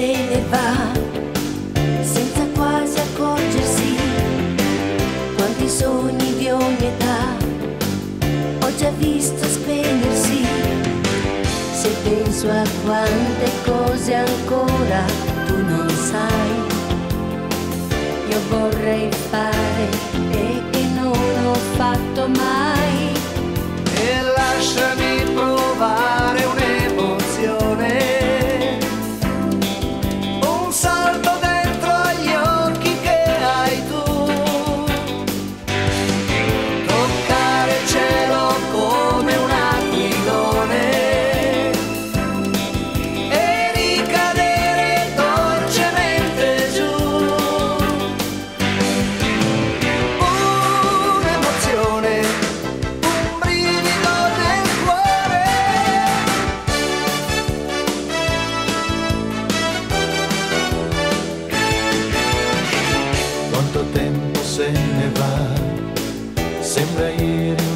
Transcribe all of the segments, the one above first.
ne va, senza quasi accorgersi quanti sogni di ogni età ho già visto spegnersi. Se penso a quante cose ancora tu non sai, io vorrei fare e che non ho fatto mai. se ne va, sembra ieri.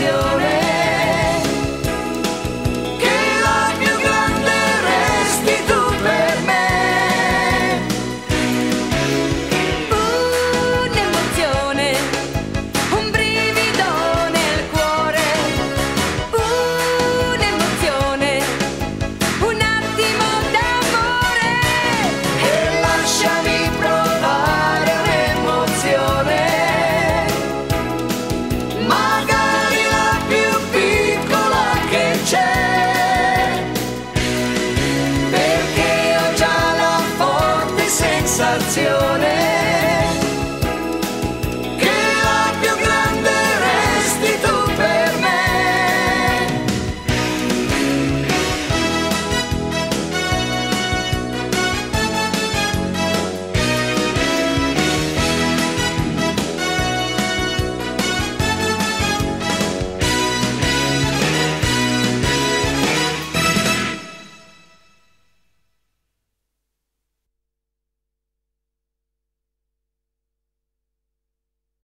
your